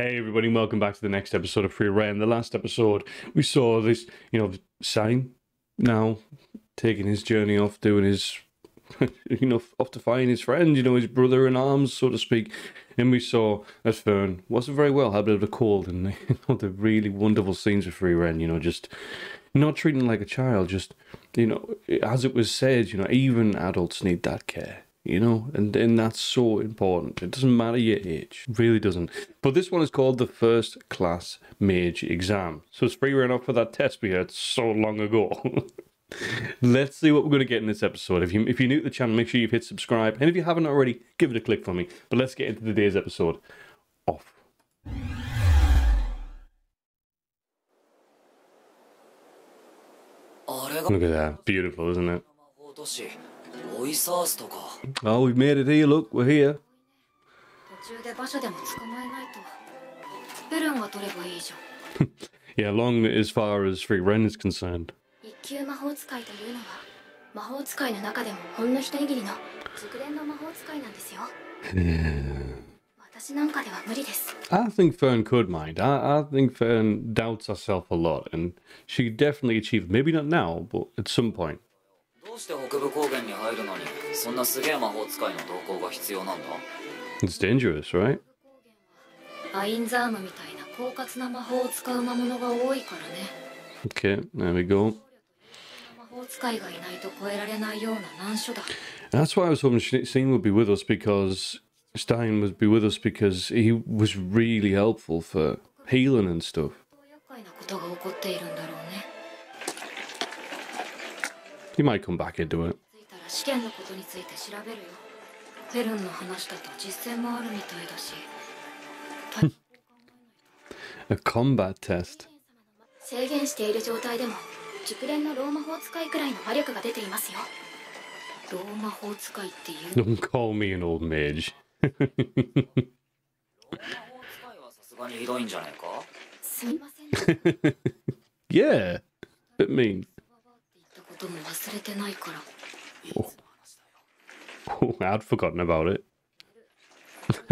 Hey everybody, welcome back to the next episode of Frieren. The last episode, we saw this, you know, Sein now taking his journey off, doing his, you know, off to find his friend, you know, his brother in arms, so to speak. And we saw that Fern wasn't very well, had a bit of a cold, and you know, the really wonderful scenes of Frieren, you know, just not treating like a child, just, you know, as it was said, you know, even adults need that care you know, and and that's so important. It doesn't matter your age, really doesn't. But this one is called the first class mage exam, so it's Frieren up for that test we had so long ago. Let's see what we're going to get in this episode. If you if you're new to the channel, make sure you've hit subscribe, and if you haven't already, give it a click for me. But let's get into today's episode. Off. Look at that, beautiful, isn't it? Oh, we've made it here. Look, we're here. 途中で馬車でも捕まえないとベルンが取ればいいじゃん Yeah, long as far as Free Ren is concerned. 一級魔法使いというのは魔法使いの中でもほんの一握りの熟練の魔法使いなんですよ私なんかでは無理です I think Fern could mind. I, I think Fern doubts herself a lot, and she could definitely achieve. Maybe not now, but at some point. どうして北部高原に入るのにそんなすげえ魔法使いの同行が必要なんだ It's dangerous, right? アインザームみたいな狡猾な魔法を使う魔物が多いからね Okay, there we go. 魔法使いがいないと越えられないような難所だ And that's why I was hoping Shane would be with us because Stein would be with us because he was really helpful for healing and stuff. 厄介なことが起こっているんだろうね He might come back into it. 着いたら試験のことについて調べるよフェルンの話だと実践もあるみたいだし A combat test. 制限している状態でも熟練のローマ法使いくらいの魔力が出ていますよローマ法使いっていう Don't call me an old mage. 魔法使いはさすがにひどいんじゃないかすみませんって yeah, bit mean. 言ったことも忘れてないから Oh, I'd forgotten about it.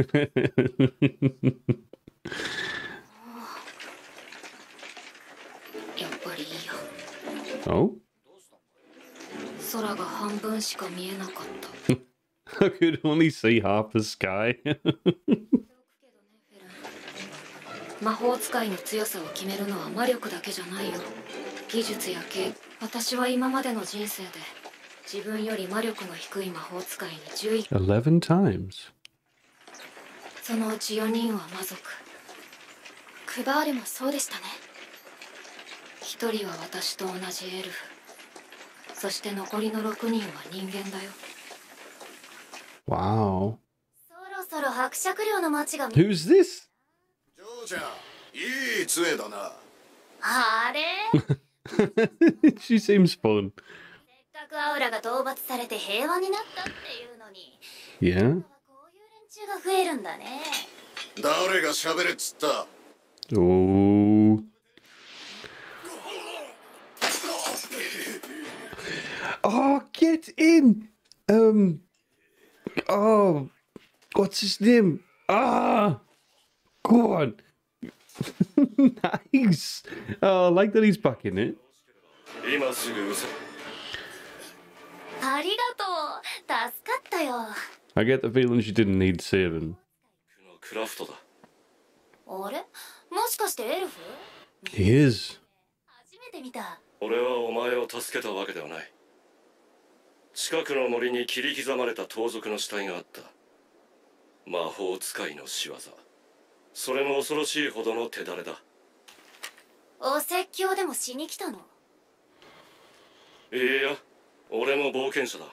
やっぱりいいや oh? 空が半分しか見えなかった I could only see half the sky. 魔法使いの強さを決めるのは魔力だけじゃないよ 技術や経私は今までの人生で自分より魔力の低い魔法使いに11 11 times. そのうち4人は魔族。クバーレもそうでしたね。一人は私と同じエルフ。そして残りの6人は人間だよ。Wow. そろそろ伯爵領の町が Who's this? ジョーちゃんいい杖だな。あれ？she seems fun. せっかくアウラが討伐されて平和になったっていうのに Yeah. こういう連中が増えるんだね誰が喋れっつった Oh. Oh, get in. Um. Oh, what's his name? Ah, go on. nice. Oh, I like that he's back in it. 今すぐうせありがとう助かったよ I get the feeling she didn't need saving. クラフトだあれもしかしてエルフ He is. 初めて見た俺はお前を助けたわけではない近くの森に切り刻まれた盗賊の死体があった魔法使いの仕業 それも恐ろしいほどの手だれだお説教でもしに来たの？いや俺も冒険者だ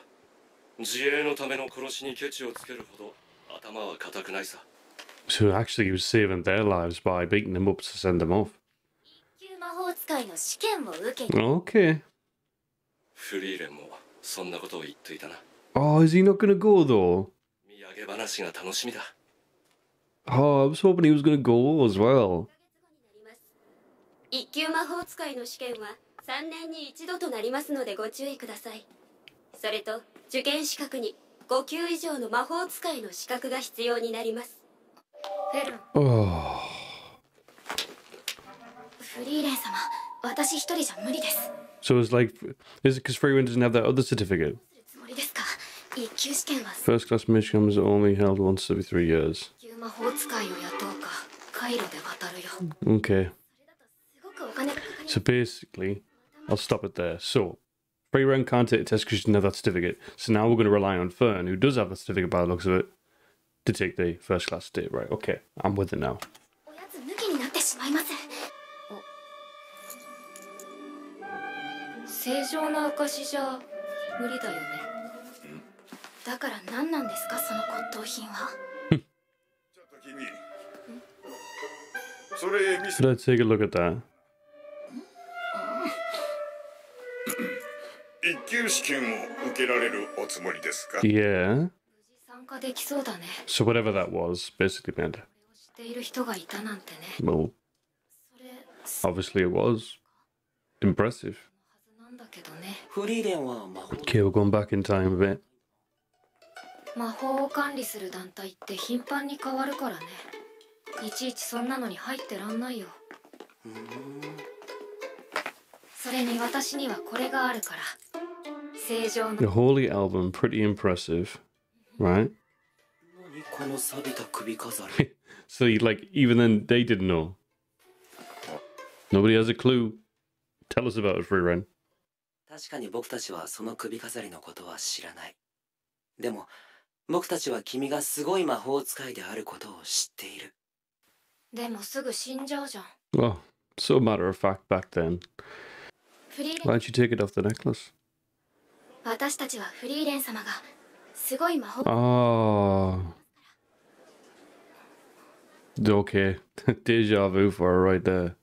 自衛のための殺しにケチをつけるほど頭は固くないさ So actually, he was saving their lives by beating them up to send them off. 旧魔法使いの試験を受け Okay. フリーレンもそんなことを言っていたな Oh, is he not going to go though? 土産話が楽しみだ Oh, I was hoping he was going to go as well. So it's like, is it because Frieren doesn't have that other certificate? First class only held once every three years. Okay So basically I'll stop it there so Frieren can't test because she didn't have that certificate. So now we're going to rely on Fern, who does have a certificate by the looks of it, to take the first class date. Right, okay. I'm with it now. Let's take a look at that. 一級試験を受けられるおつもりですか Yeah. 参加できそうだね So whatever that was, basically meant. 知っている人がいたなんてね Well, それす obviously it was impressive. なんだけどねフリーレンは魔法 Okay, we're going back in time a bit. 魔法を管理する団体って頻繁に変わるからね いちいちそんなのに入ってらんないよそれに私にはこれがあるから正常の The Holy Album, pretty impressive, right? 何この錆びた首飾り So, you, like, even then, they didn't know. Nobody has a clue. Tell us about it, Free Ren. 確かに僕たちはその首飾りのことは知らないでも僕たちは君がすごい魔法使いであることを知っている Well, so matter of fact back then. Why'd you take it off the necklace? Oh. Okay. Deja vu for right there.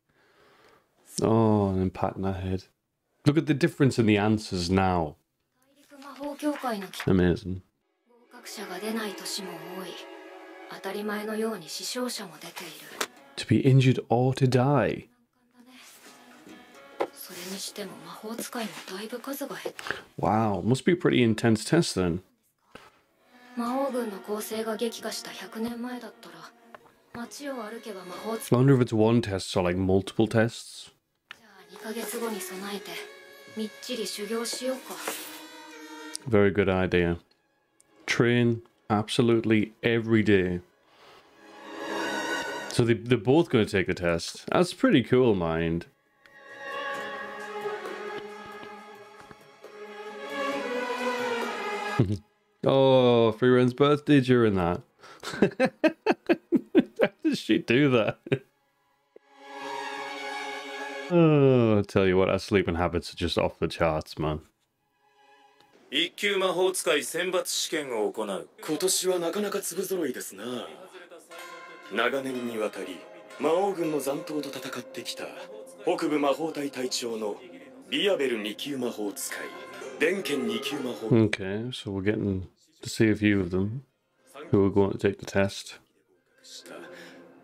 Oh, and then patting her head. Look at the difference in the answers now. Amazing. 当たり前のように死傷者も出ている To be injured or to die. それにしても魔法使いもだいぶ数が減った Wow, must be a pretty intense test then. 魔王軍の構成が激化した100年前だったら街を歩けば魔法 I 使い wonder if it's one test or like multiple tests. じゃあ2ヶ月後に備えてみっちり修行しようか Very good idea. Train absolutely every day. So they, they're both going to take the test. That's pretty cool, mind. oh, Frieren's birthday during that. How did she do that? oh, I tell you what, our sleeping habits are just off the charts, man. 一級魔法使い選抜試験を行う。今年はなかなか粒揃いですな。長年にわたり魔王軍の残党と戦ってきた北部魔法隊隊長のリアベル二級魔法使い電剣二級魔法。OK so we're getting to see a few of them who are going to take the test.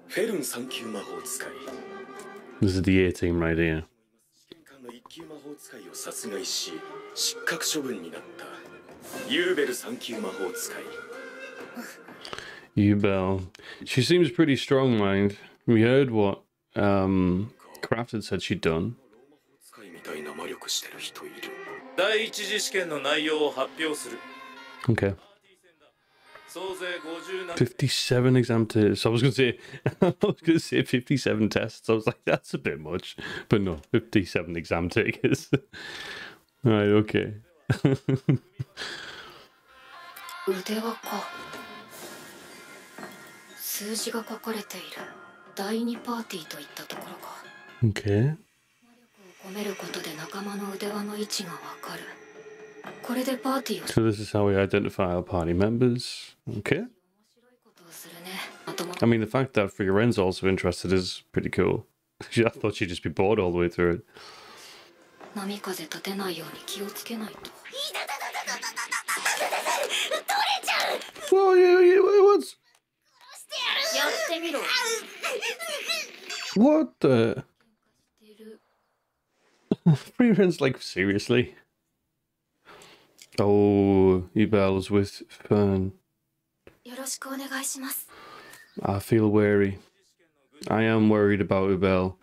フェルン三級魔法使い。This is the A team right here. 官の1級魔法使いを殺害し失格処分になったユーベル3級魔法使い You Bell. She seems pretty strong, mind. We heard what um Crafted said she'd done. 使いみたいな魔力してる人いる第一次試験の内容を発表する Okay. 総勢57 57 exam tests. I was gonna say I was gonna say 57 tests. I was like, that's a bit much. But no, 57 exam takers. right, okay. 腕輪か数字が書かれている第2パーティーといったところか Okay. 込めることで仲間の腕輪の位置がわかる So this is how we identify our party members. Okay. I mean, the fact that Frieren's also interested is pretty cool. I thought she'd just be bored all the way through it. Whoa, you, you, what's... What the... Free like seriously. Oh, Ebel's with Fern. よろしくお願いします I feel wary. I am worried about Ubel.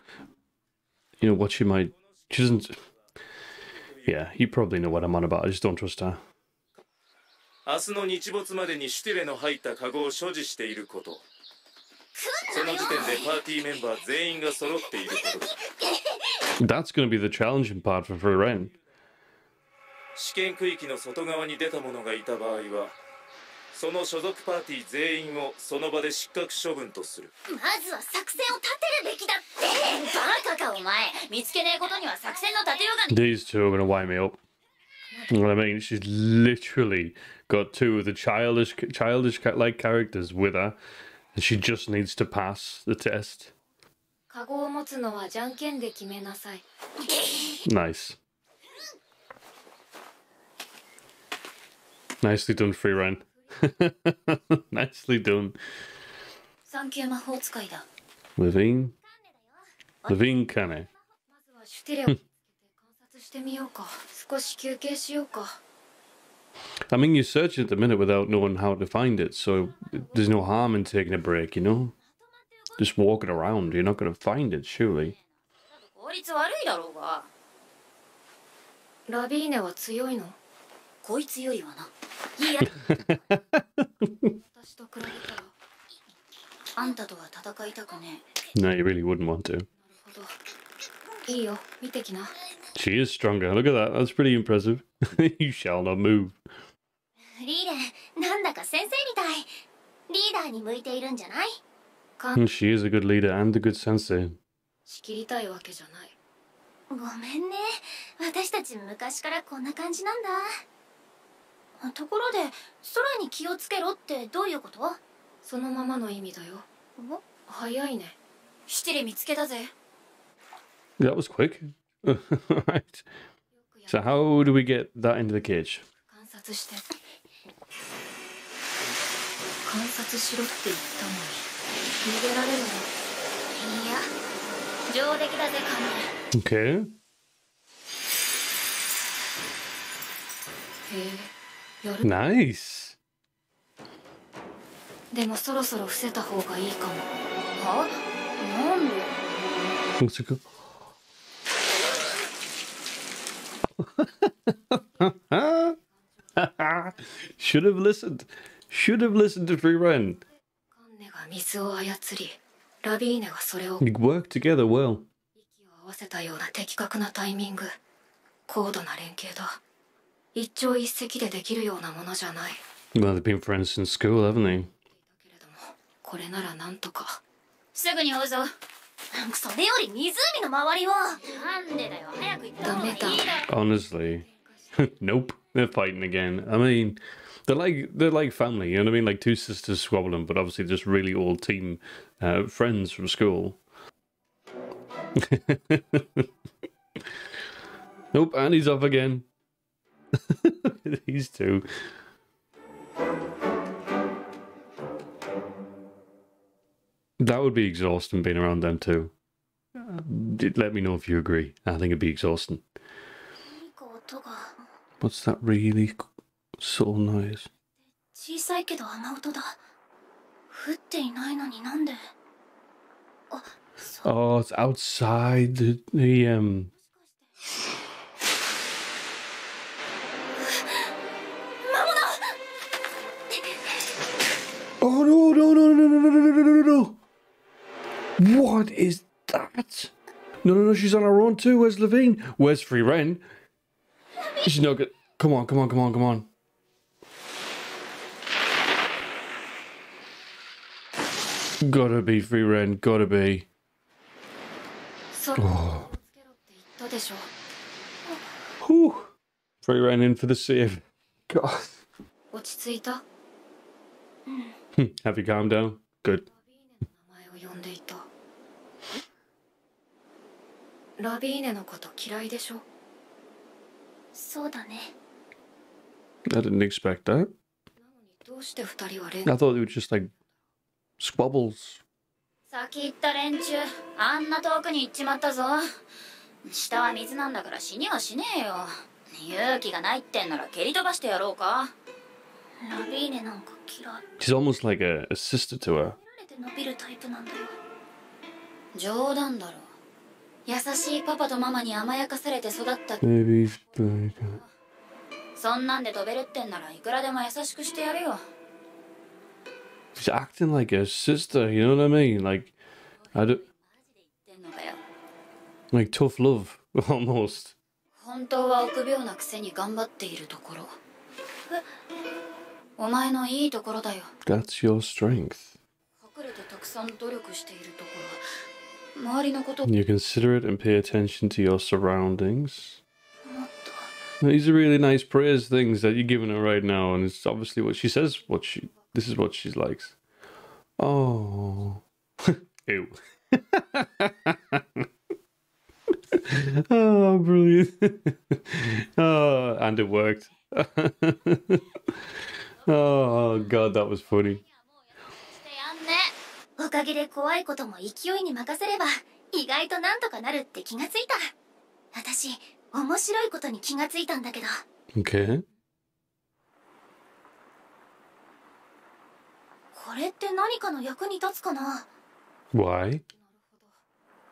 You know what she might She doesn't. Yeah, you probably know what I'm on about. I just don't trust her. 明日の日没までにシュティレの入ったカゴを所持していることその時点でパーティーメンバー全員が揃っていることだ That's going to be the challenging part for for Ren. 試験区域の外側に出た者がいた場合はその所属パーティー全員をその場で失格処分とするまずは作戦を立てるべきだってバカかお前見つけねえことには作戦の立てようがね These two are to wind me up. You know what I mean? She's literally got two of the childish, childish like characters with her, and she just needs to pass the test. カゴを持つのはじゃんけんで決めなさい Nice. Nicely done, Frieren. Nicely done. Lawine. Lawine Kanne. I mean, you're searching at the minute without knowing how to find it, so there's no harm in taking a break, you know? Just walking around, you're not going to find it, surely. ラビーネは強いのこいつよりはな いや私と比べたらなるあんたとは戦いたくね No, you really wouldn't want to. ほどいいよ見てきな She is stronger. Look at that. That's pretty impressive. you shall not move. えリーレンなんだか先生みたいリーダーに向いているんじゃない And she is a good leader and a good sensei. 仕切りたいわけじゃないごめんね私たち昔からこんな感じなんだ ところで空に気をつけろってどういうこと？そのままの意味だよ。お？早いね。シュティレ見つけたぜ。That was quick. right. So, how do we get that into the cage? 観察して。観察しろって言ったのに。逃げられるのいや上出来だぜカメ Okay. へえナイスでもそろそろ伏せた方がいいかもはなんでもうすぐ Should have listened. Should have listened to Frieren. が水を操り、ラビーネがそれを work together well. 息を合わせたような的確なタイミング、高度な連携だ。一朝一夕でできるようなものじゃない Well, they've been friends since school, haven't they? けれどもこれならなんとかすぐに追うぞそれより湖の周りをなんでだよ早く行った方がいいだろ Honestly, nope. They're fighting again. I mean, they're like they're like family. You know what I mean? Like two sisters squabbling, but obviously just really old team uh, friends from school. nope, and he's off again. These two. That would be exhausting being around them too. Uh, let me know if you agree. I think it'd be exhausting. 何か音が What's that really subtle noise? 小さいけど雨音だ降っていないのになんであそう Oh, it's outside the, the um. Oh no, no, no, no, no, no, no, no, no, no. What is that? No, no, no, she's on her own too. Where's Lawine? Where's Frieren? She's not good. Come on, come on, come on, come on. Gotta be Frieren, gotta be. Oh. Whew. Frieren in for the save. God. 落ち着いたうん Have you calmed down? Good. 名前を呼んでいたラビーネのこと嫌いでしょそうだね I didn't expect that. どうして二人は連 I thought they were just like squabbles. 先行った連中あんな遠くに行っちまったぞ下は水なんだから死にはしねえよ勇気がないってんなら蹴り飛ばしてやろうか She's almost like a, a sister to her. 慣れて伸びるタイプなんだよ冗談だろ 優しいパパとママに甘やかされて育った Baby's back. そんなんで飛べるってんならいくらでも優しくしてやるよ She's acting like a sister, you know what I mean? Like, I don't, 言ってんのかよ like tough love, almost. 本当は臆病なくせに頑張っているところ お前のいいところだよ That's your strength. 隠れてたくさん努力しているところ周りのことも You consider it and pay attention to your surroundings. っと These are really nice praise things that you're giving her right now, and it's obviously what she says. What she this is what she likes. Oh, ew. oh, brilliant. oh, and it worked. Oh god, that was funny. おかげで怖いことも勢いに任せれば意外となんとかなるって気がついた私面白いことに気がついたんだけど Okay. これって何かの役に立つかな？Why?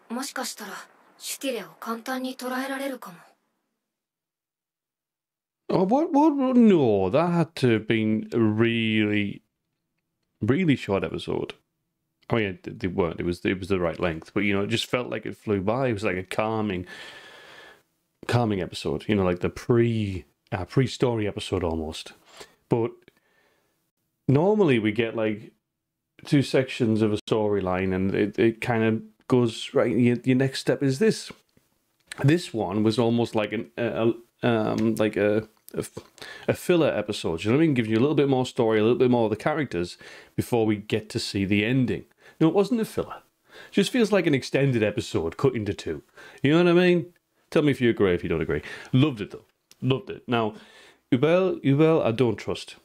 もしかしたらシュティレを簡単に捉えられるかも Oh, what? What? No, that had to have been a really, really short episode. I mean, they- weren't. It was it was the right length, but you know, it just felt like it flew by. It was like a calming, calming episode. You know, like the pre uh, pre story episode almost. But normally we get like two sections of a storyline, and it, it kind of goes right. Your, your next step is this. This one was almost like an a, um like a, a filler episode. You know what I mean? Giving you a little bit more story, a little bit more of the characters before we get to see the ending. No, it wasn't a filler. Just feels like an extended episode cut into two. You know what I mean? Tell me if you agree. If you don't agree, loved it though. Loved it. Now, Ubel, Ubel, I don't trust,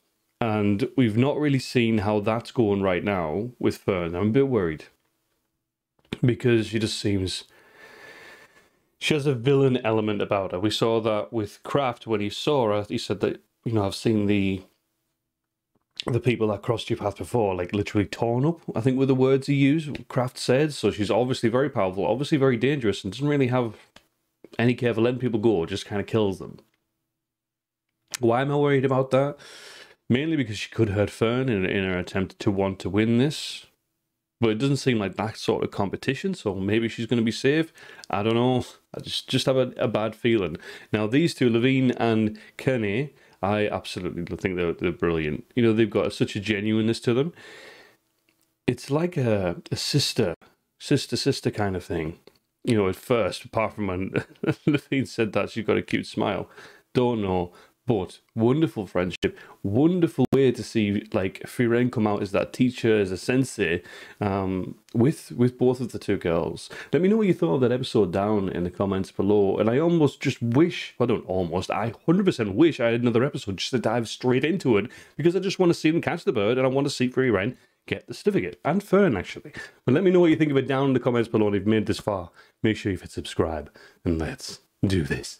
and we've not really seen how that's going right now with Fern. I'm a bit worried because she just seems she has a villain element about her. We saw that with Kraft when he saw her. He said that you know I've seen the the people that crossed your path before, like literally torn up. I think were the words he used. Kraft said so. She's obviously very powerful, obviously very dangerous, and doesn't really have any care for letting people go. Just kind of kills them. Why am I worried about that? Mainly because she could hurt Fern in, in her attempt to want to win this. But it doesn't seem like that sort of competition, so maybe she's going to be safe. I don't know. I just just have a, a bad feeling. Now, these two, Lawine and Kenny, I absolutely think they're, they're brilliant. You know, they've got such a genuineness to them. It's like a, a sister, sister, sister kind of thing. You know, at first, apart from when Lawine said that she's got a cute smile. Don't know. But wonderful friendship, wonderful way to see like Frieren come out as that teacher, as a sensei, um, with with both of the two girls. Let me know what you thought of that episode down in the comments below. And I almost just wish, I don't almost, I hundred percent wish I had another episode just to dive straight into it because I just want to see them catch the bird and I want to see Frieren get the certificate and Fern actually. But let me know what you think of it down in the comments below. And if you've made this far, make sure you hit subscribe and let's do this.